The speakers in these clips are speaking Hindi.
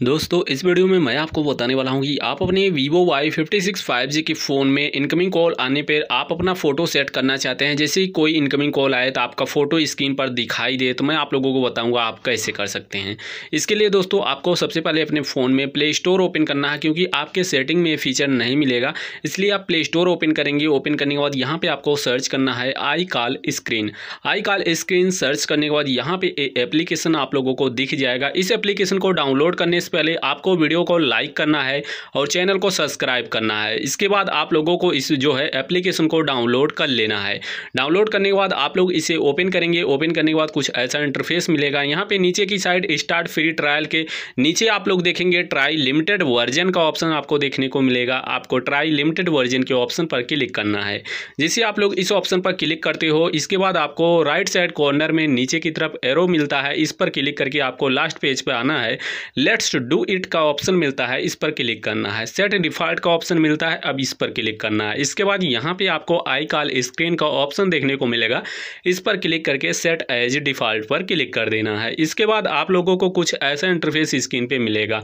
दोस्तों, इस वीडियो में मैं आपको बताने वाला हूँ कि आप अपने सिक्स फाइव जी के फ़ोन में इनकमिंग कॉल आने पर आप अपना फ़ोटो सेट करना चाहते हैं। जैसे ही कोई इनकमिंग कॉल आए तो आपका फ़ोटो स्क्रीन पर दिखाई दे तो मैं आप लोगों को बताऊँगा आप कैसे कर सकते हैं। इसके लिए दोस्तों, आपको सबसे पहले अपने फ़ोन में प्ले स्टोर ओपन करना है, क्योंकि आपके सेटिंग में फीचर नहीं मिलेगा। इसलिए आप प्ले स्टोर ओपन करेंगे। ओपन करने के बाद यहाँ पर आपको सर्च करना है I call screen I call screen search करने के बाद यहाँ पर एप्लीकेशन आप लोगों को दिख जाएगा। इस एप्लीकेशन को डाउनलोड करने से पहले आपको वीडियो को लाइक करना है और चैनल को सब्सक्राइब करना है। इसके बाद आप लोगों को इस जो है एप्लीकेशन को डाउनलोड कर लेना है। डाउनलोड करने के बाद आप लोग इसे ओपन करेंगे। ओपन करने के बाद कुछ ऐसा इंटरफेस मिलेगा। यहाँ पे नीचे की साइड स्टार्ट फ्री ट्रायल के नीचे आप लोग देखेंगे ट्राई लिमिटेड वर्जन का ऑप्शन आपको देखने को मिलेगा। आपको ट्राई लिमिटेड वर्जन के ऑप्शन पर क्लिक करना है। जैसे आप लोग इस ऑप्शन पर क्लिक करते हो, इसके बाद आपको राइट साइड कॉर्नर में नीचे की तरफ़ एरो मिलता है। इस पर क्लिक करके आपको लास्ट पेज पर आना है। लेट्स डू इट का ऑप्शन मिलता है, इस पर क्लिक करना है। सेट डिफ़ॉल्ट का ऑप्शन मिलता है, अब इस पर क्लिक करना है। इसके बाद यहाँ पे आपको आई कॉल स्क्रीन का ऑप्शन देखने को मिलेगा। इस पर क्लिक करके सेट एज डिफ़ॉल्ट पर क्लिक कर देना है। इसके बाद आप लोगों को कुछ ऐसा इंटरफेस स्क्रीन पर मिलेगा।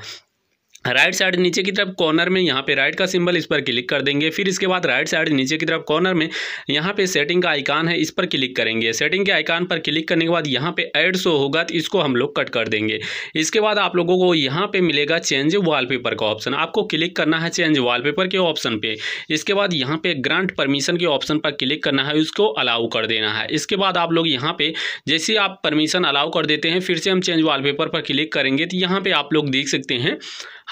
राइट साइड नीचे की तरफ़ कॉर्नर में यहाँ पे राइट का सिंबल इस पर क्लिक कर देंगे। फिर इसके बाद राइट साइड नीचे की तरफ़ कॉर्नर में यहाँ पे सेटिंग का आइकान है, इस पर क्लिक करेंगे। सेटिंग के आइकान पर क्लिक करने के बाद यहाँ पे ऐड शो होगा तो इसको हम लोग कट कर देंगे। इसके बाद आप लोगों को यहाँ पे मिलेगा चेंज वॉलपेपर का ऑप्शन। आपको क्लिक करना है चेंज वॉलपेपर के ऑप्शन पे। इसके बाद यहाँ पे ग्रांट परमिशन के ऑप्शन पर क्लिक करना है, उसको अलाउ कर देना है। इसके बाद आप लोग यहाँ पे जैसे आप परमिशन अलाउ कर देते हैं, फिर से हम चेंज वॉलपेपर पर क्लिक करेंगे तो यहाँ पे आप लोग देख सकते हैं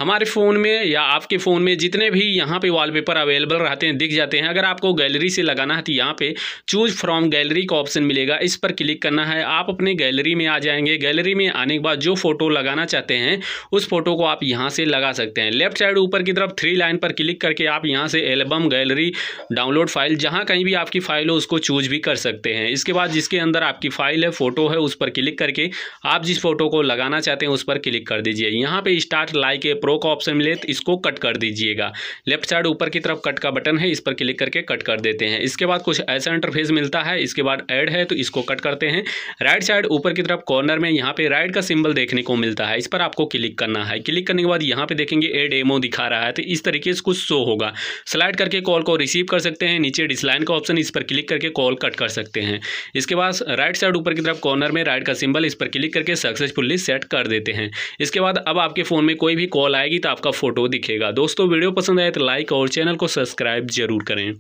हमारे फ़ोन में या आपके फ़ोन में जितने भी यहाँ पे वॉलपेपर अवेलेबल रहते हैं, दिख जाते हैं। अगर आपको गैलरी से लगाना है तो यहाँ पे चूज़ फ्रॉम गैलरी का ऑप्शन मिलेगा। इस पर क्लिक करना है। आप अपने गैलरी में आ जाएँगे। गैलरी में आने के बाद जो फ़ोटो लगाना चाहते हैं, उस फ़ोटो को आप यहाँ से लगा सकते हैं। लेफ़्ट साइड ऊपर की तरफ़ थ्री लाइन पर क्लिक करके आप यहाँ से एल्बम गैलरी डाउनलोड फ़ाइल जहाँ कहीं भी आपकी फ़ाइल हो, उसको चूज़ भी कर सकते हैं। इसके बाद जिसके अंदर आपकी फ़ाइल है फ़ोटो है, उस पर क्लिक करके आप जिस फ़ोटो को लगाना चाहते हैं, उस पर क्लिक कर दीजिए। यहाँ पर स्टार्ट लाइक ए प्रो का ऑप्शन मिले तो इसको कट कर दीजिएगा। लेफ़्ट साइड ऊपर की तरफ़ कट का बटन है, इस पर क्लिक करके कट कर देते हैं। इसके बाद कुछ ऐसा इंटरफेस मिलता है, इसके बाद ऐड है तो इसको कट करते हैं। राइट साइड ऊपर की तरफ़ कॉर्नर में यहाँ पे राइट का सिंबल देखने को मिलता है, इस पर आपको क्लिक करना है। क्लिक करने के बाद यहाँ पे देखेंगे एड एमओ दिखा रहा है तो इस तरीके से कुछ शो होगा। स्लाइड करके कॉल को रिसीव कर सकते हैं, नीचे डिसलाइन का ऑप्शन इस पर क्लिक करके कॉल कट कर सकते हैं। इसके बाद राइट साइड ऊपर की तरफ़ कॉर्नर में राइट का सिंबल इस पर क्लिक करके सक्सेसफुली सेट कर देते हैं। इसके बाद अब आपके फ़ोन में कोई भी कॉल आएगी तो आपका फ़ोटो दिखेगा। दोस्तों, वीडियो पसंद आए तो लाइक और चैनल को सब्सक्राइब ज़रूर करें।